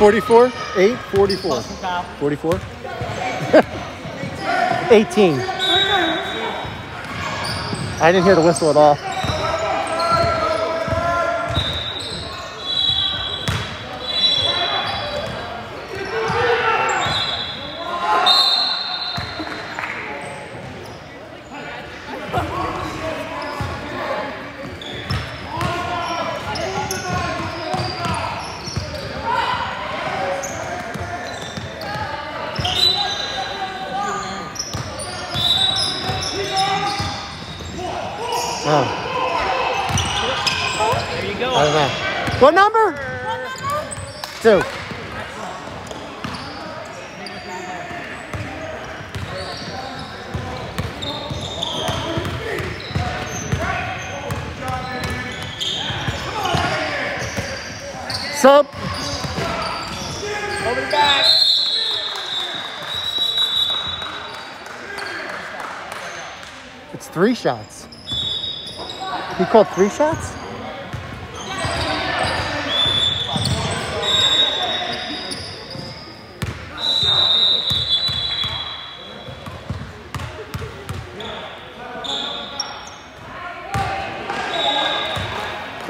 44? 8? 44. 44? 18. I didn't hear the whistle at all. Over the back. It's three shots. He called three shots?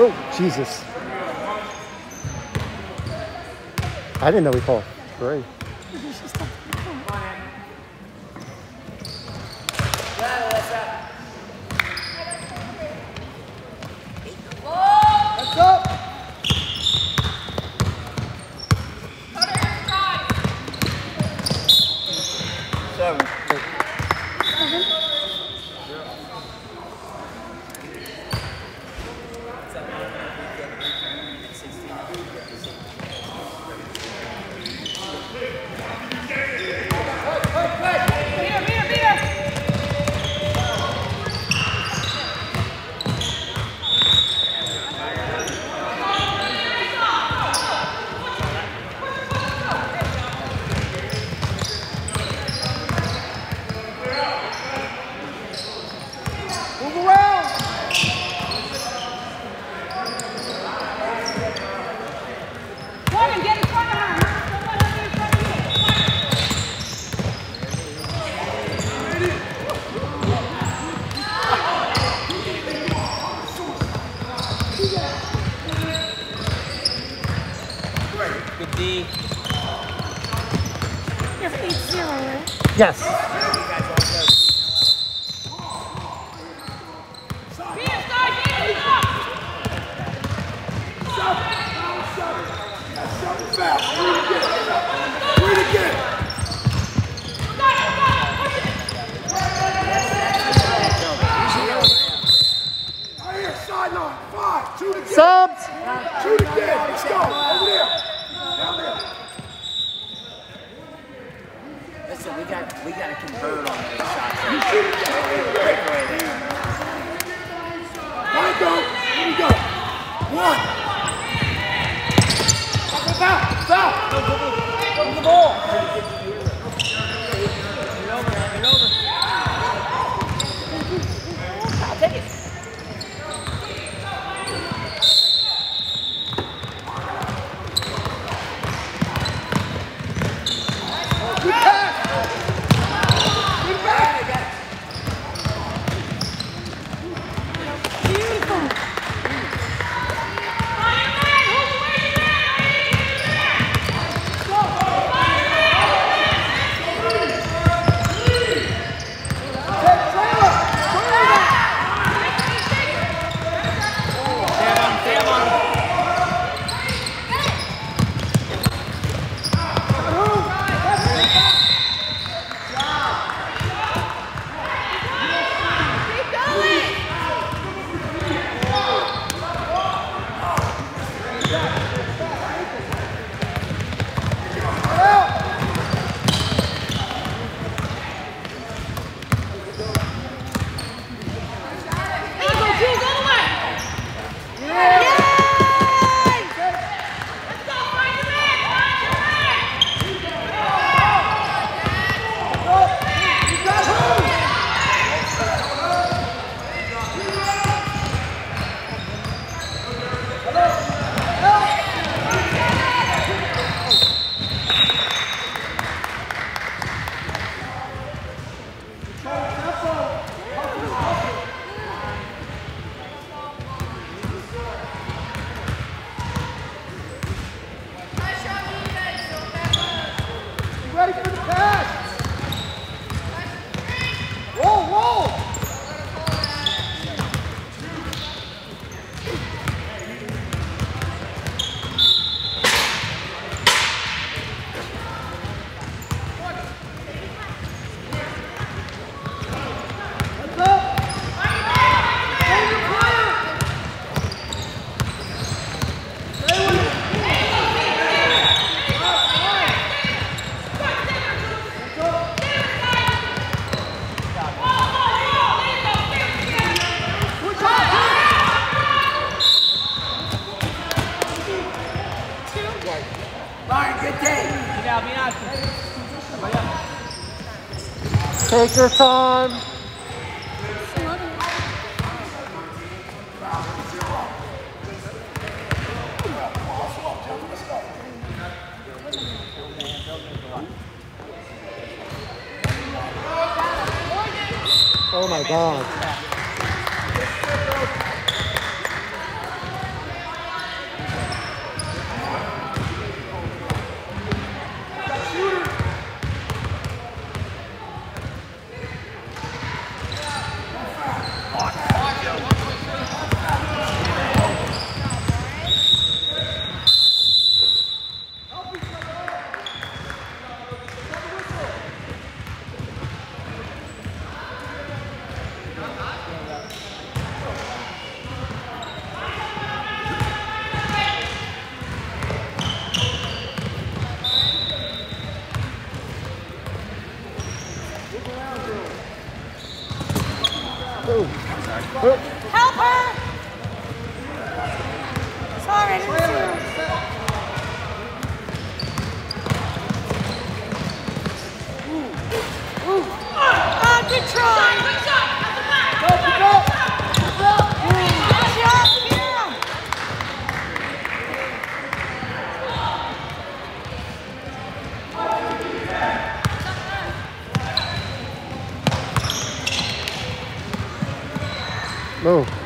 Oh, Jesus. I didn't know we called three. Yes. Take your time. Oh my God. go.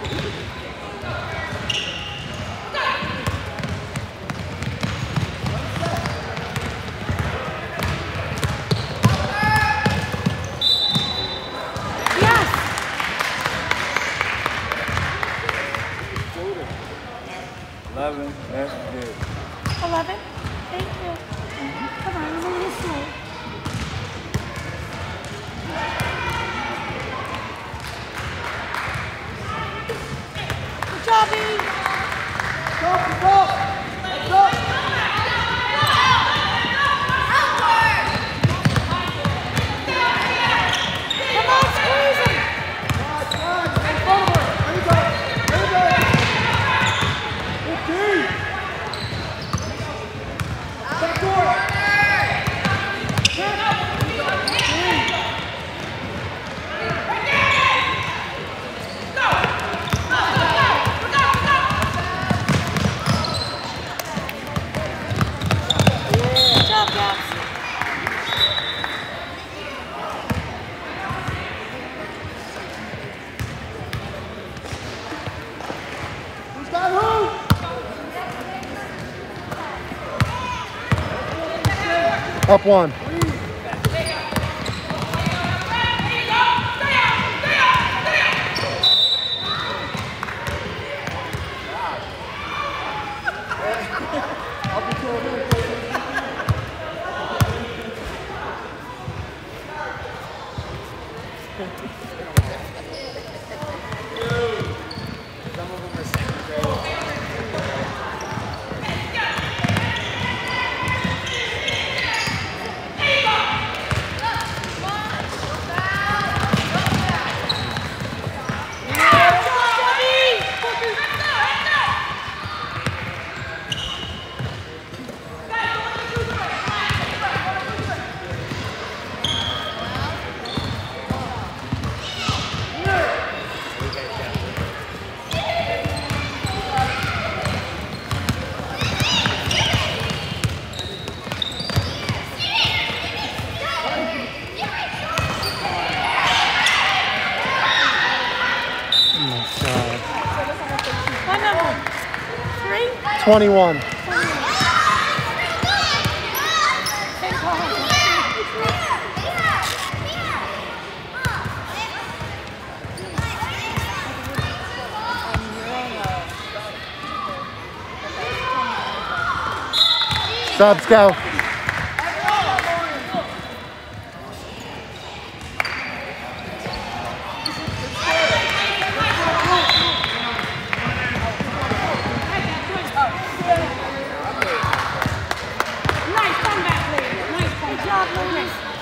one. 21. Subs go. movement.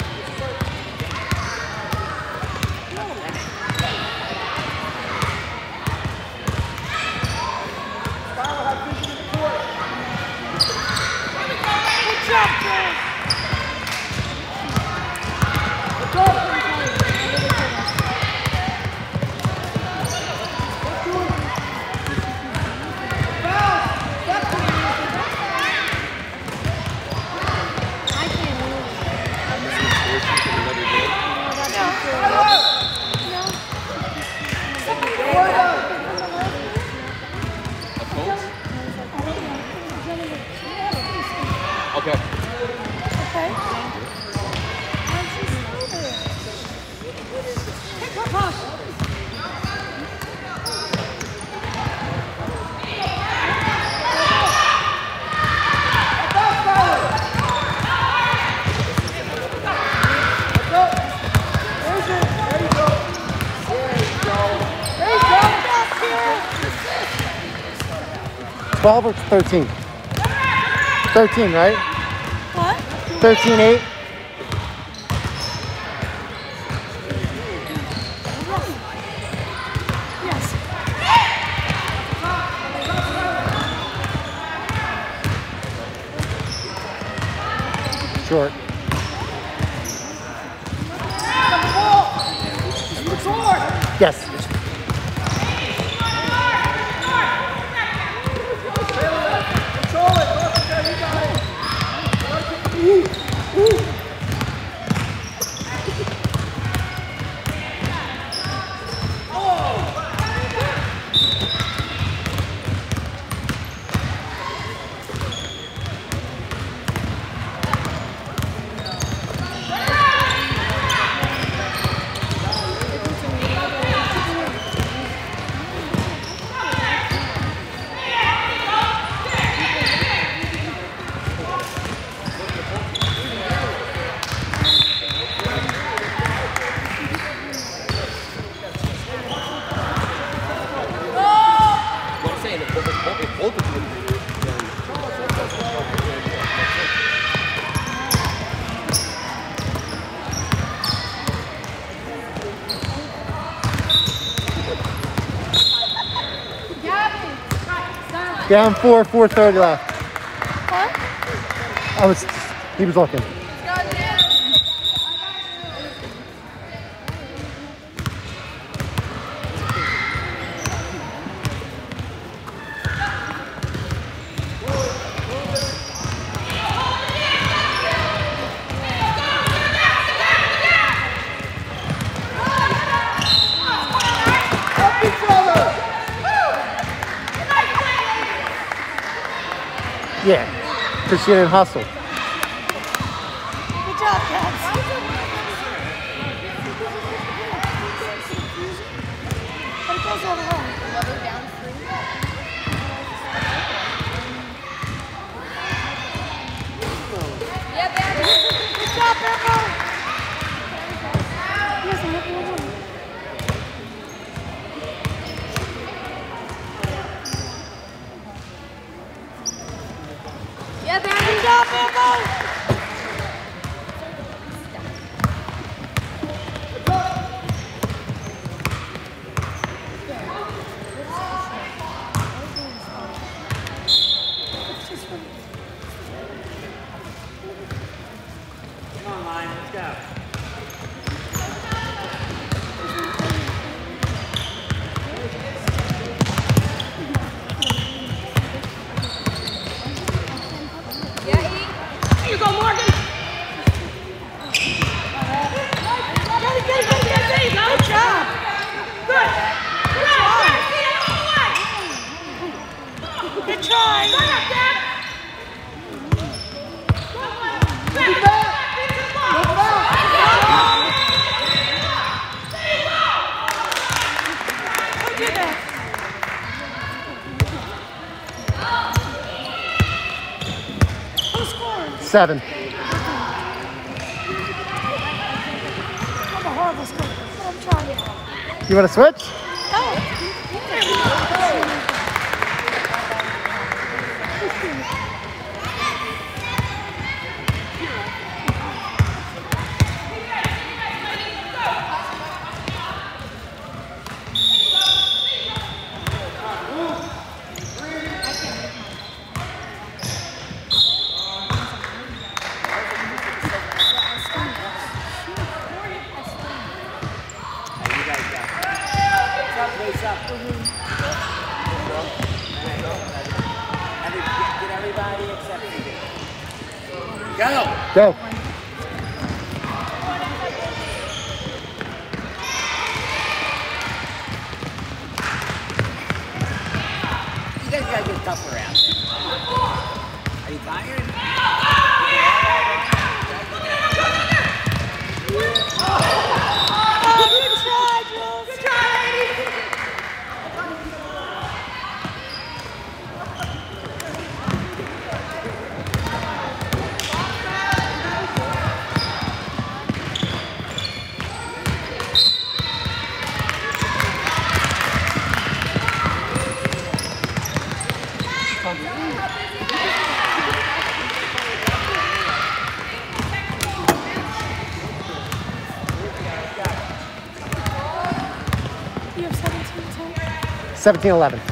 12 or 13? 13, right? What? 13 8? Short. Down four, 4.30 left. What? I was, he was looking. appreciate in hustle. You want to switch? 1711.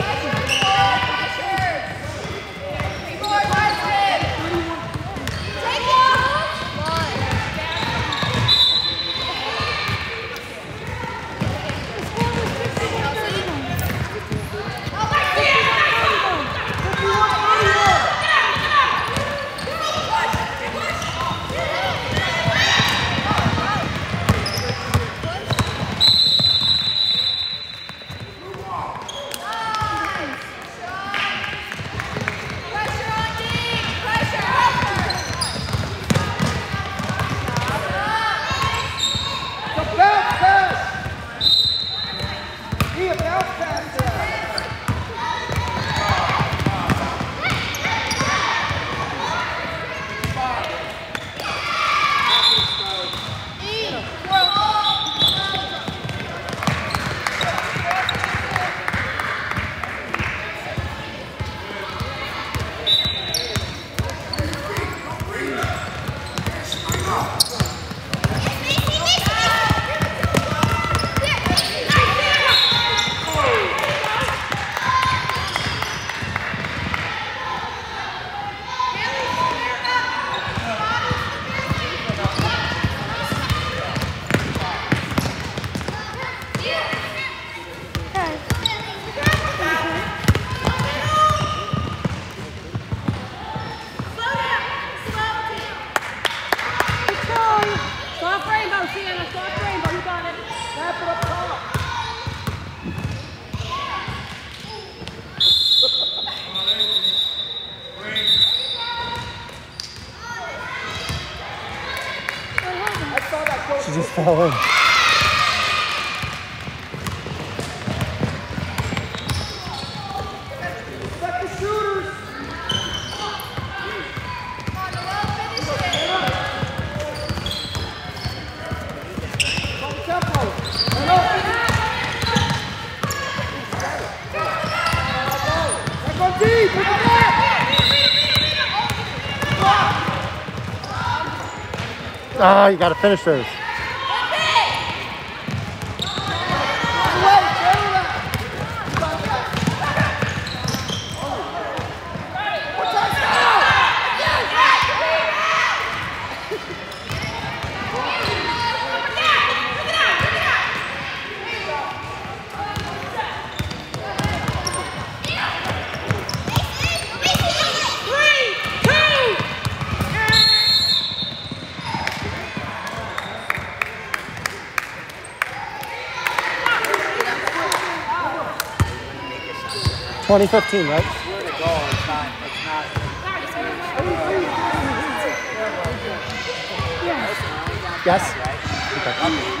Ah, you gotta finish this. 2015, right? Yes? Okay.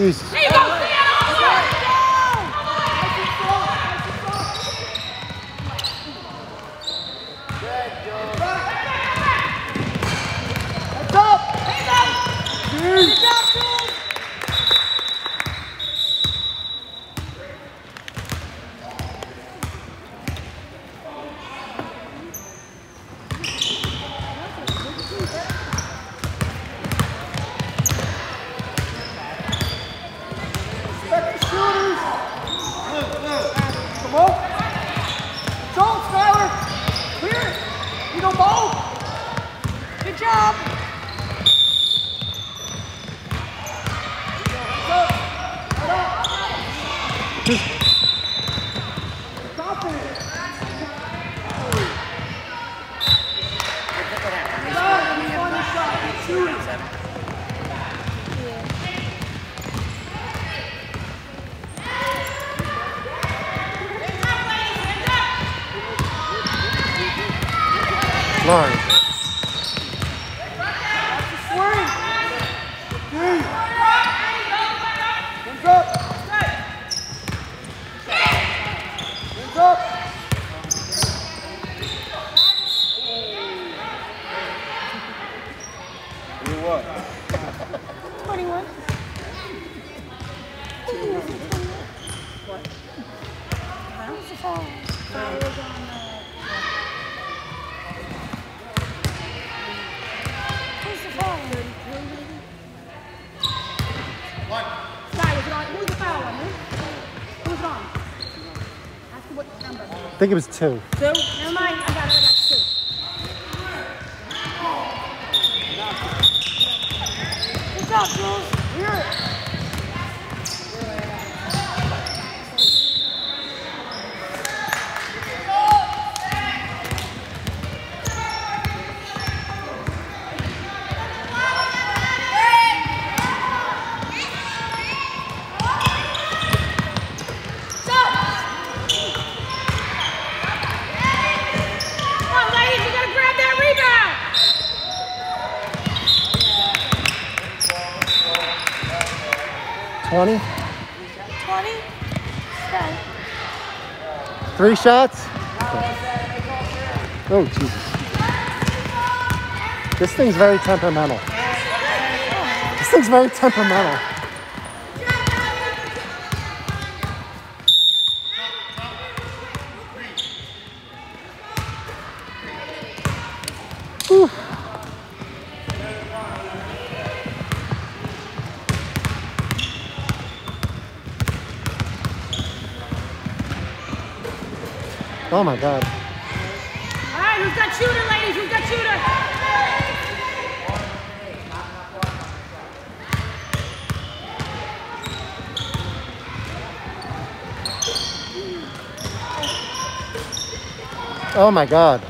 Tschüss. Hey, Lord. seu? Three shots? Oh, Jesus. This thing's very temperamental. This thing's very temperamental. Oh my God. All right, who's got shooter, ladies? Who's got shooter? Oh my God.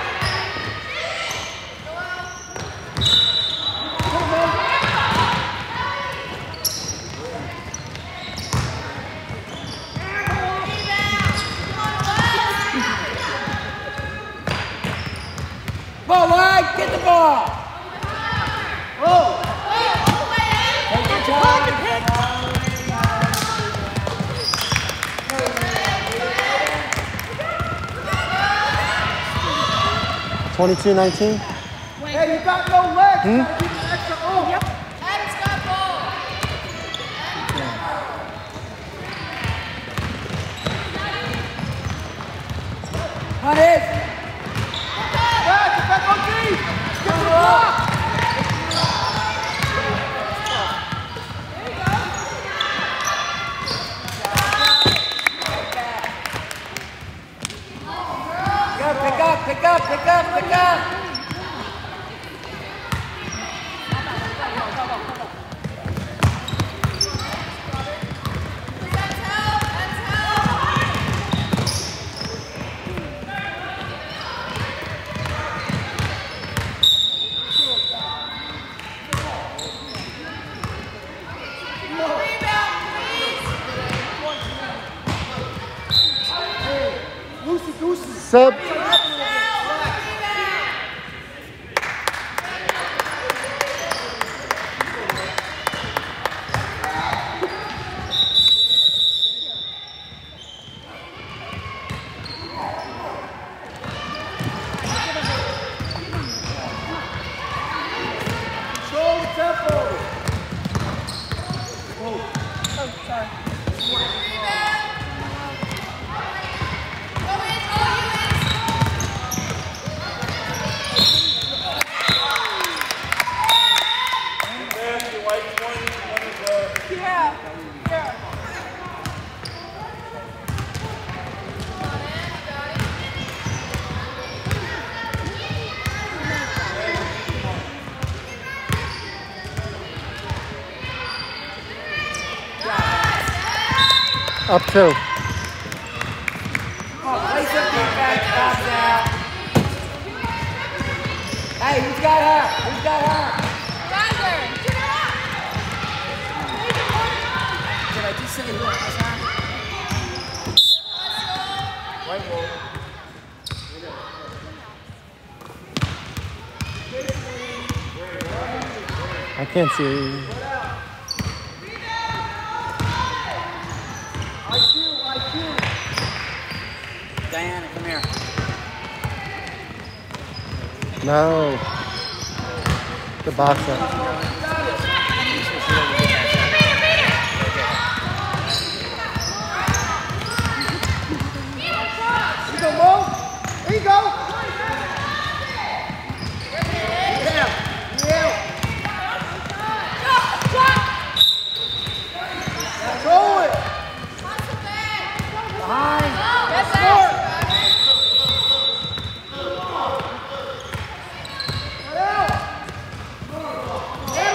22 19? Hey, you got no legs. Hmm? Gotta Up two. Play some defense, stop now. Hey, who's got her? Who's got her? Did I just say who has her? white ball. I can't see. IQ, IQ. Diana, come here. No. The boxer. Here you go, Mo. Here you go. Control it. Behind. Smart. Get out. Get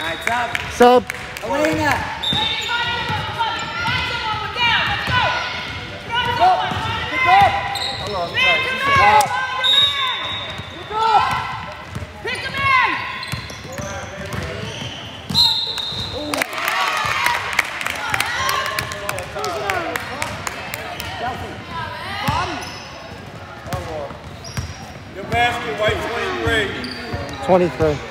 All right, stop. Sub. Elena. Pick up. Pick up. Pick up. Pick him in! Your basket, white 23. 23.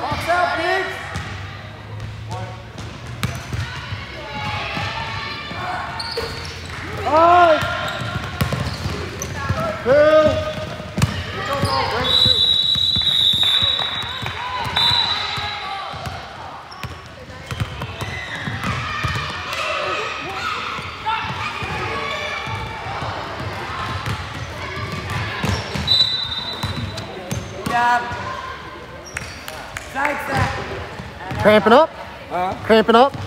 Box out, Biggs. Five. Two. Good job. Side step. Cramping up? Cramping up?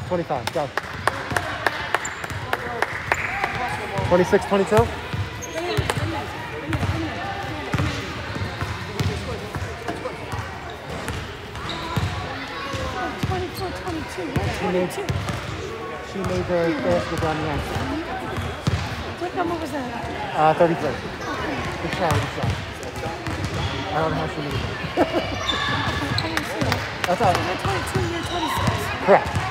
25, 25, go. 26, 22? She made, she made the first with Ronnie What number was that? Uh, 33. Okay. Good try, good try. I don't know how she made it. That's all right. You're 22, you're 26. Correct.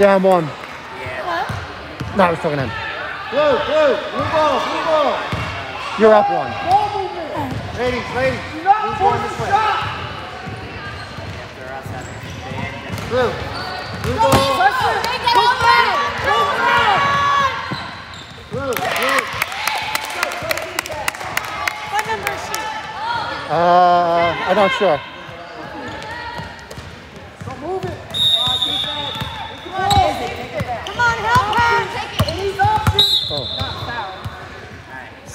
down one. Yeah. No, I was talking him. Blue, blue, blue ball, blue ball. You're up one. Ladies, ladies. Do not force the. Blue. Blue ball. Blue, blue. I'm not sure.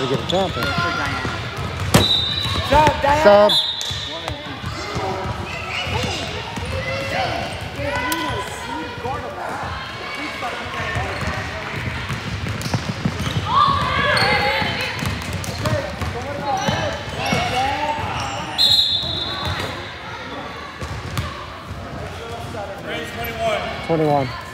got to get a jump in. Sub. Twenty-one. 21.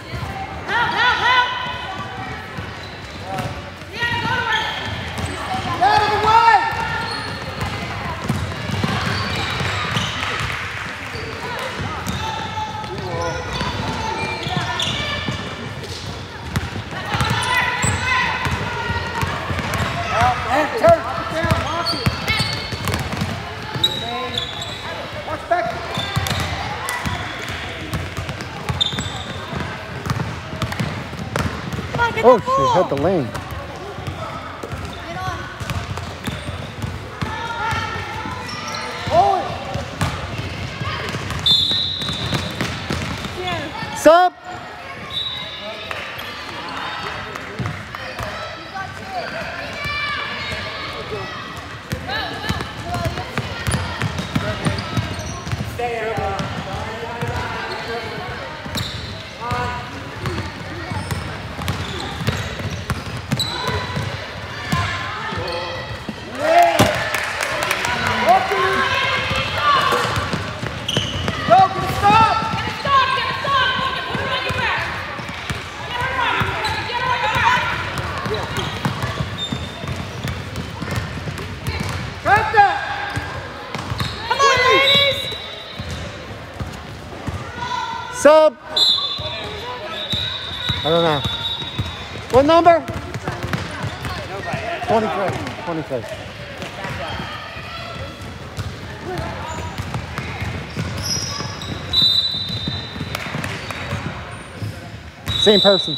lane. Sub. I don't know. What number? 23. 23. Same person.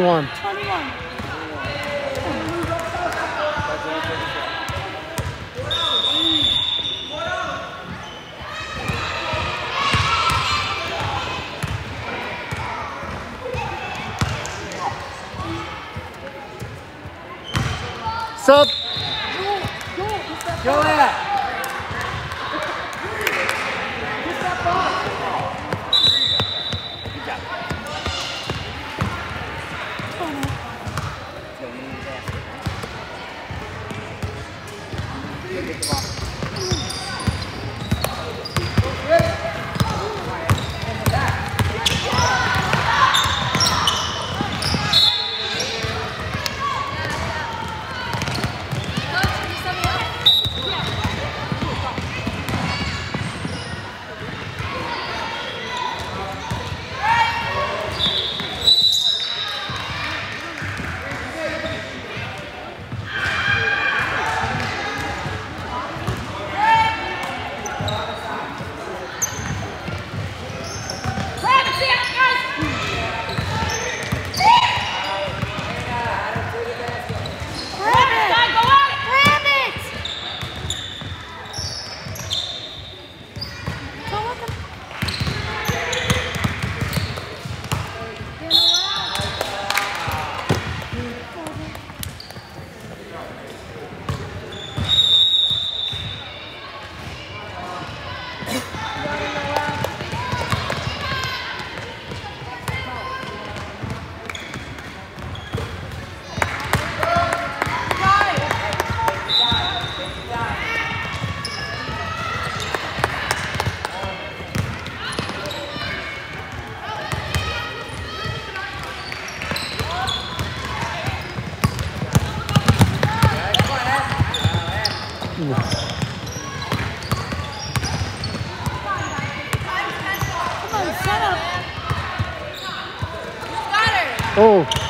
21. Oh.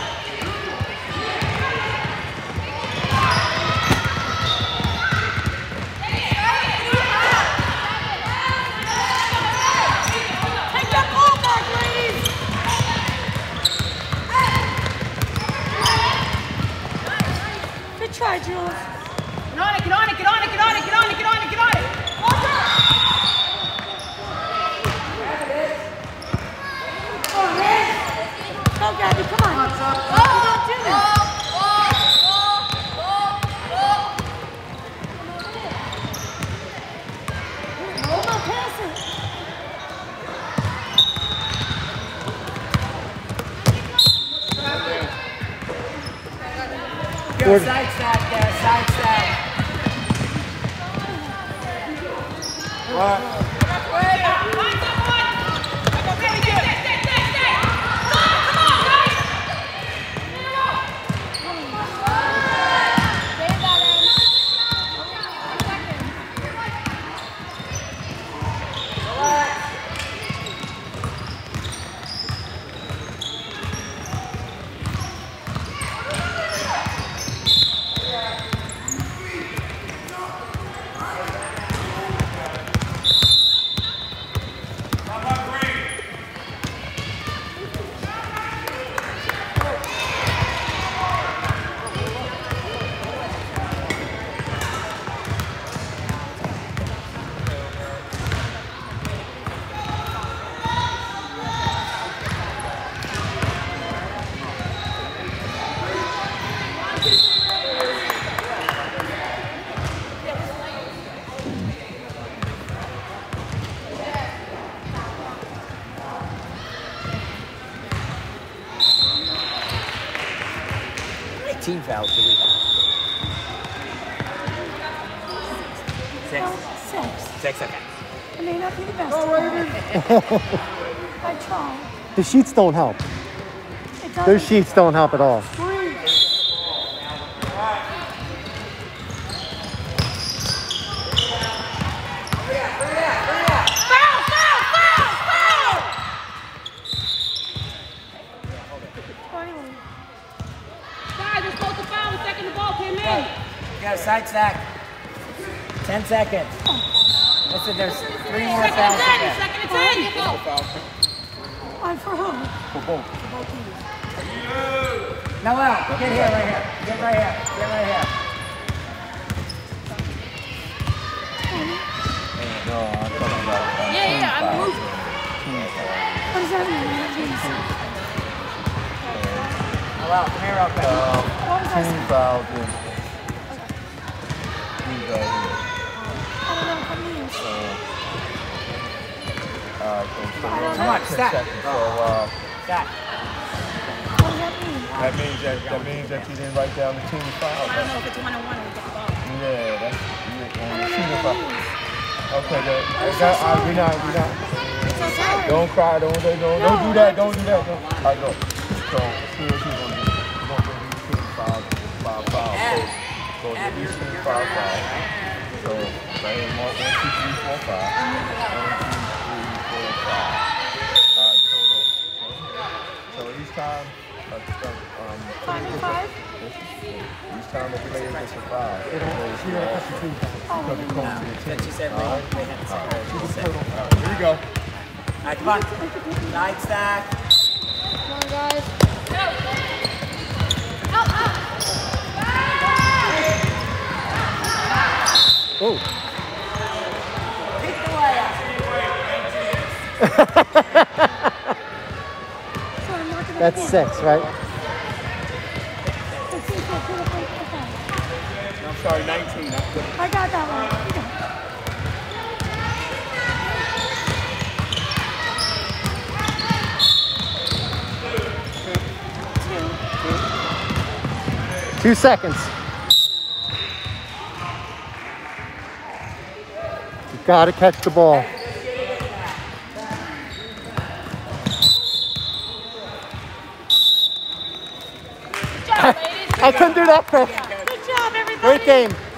I try. The sheets don't help. Those sheets don't help at all. Three. Foul, foul, foul, foul! Twenty-one. Guys, we're supposed to foul the second the ball came in. You got a side sack. Ten seconds so there's three more fouls. Second and ten, One for who? For both. For both teams. Noel, get here right here. Get right here. Get right here. No, I'm yeah, yeah, I'm moving. I'm sorry, please. Noel, come here real quick. Um, Uh, so so Come on, ten stack. So uh, Stack. That means that that means that you didn't write down the team fouls. I don't know if it's one on one or we the ball. Yeah, that's you, the team foul. Okay, then. I got, I, we not, we not. It's okay. Don't cry. Don't, don't, don't, don't do that. Don't do that. Don't. I go. So, here's who's gonna do. We're gonna do these team fouls, five fouls. So, so do these team five fouls. So, right here, mark one, two, three, four, five. One, two, three, four, five. All right, so. So each time, uh, um, Five and five? each time the player gets a foul, it goes gotta cut the team down. because it comes to the team. That you said they, they had the same. Here we go. All right, come on. Side stack. Come on, guys. Oh, that's six, right? I'm sorry, 19. I got that one. Two seconds. You gotta catch the ball. Good job, ladies. I couldn't do that quick. Good job, everybody. Great game.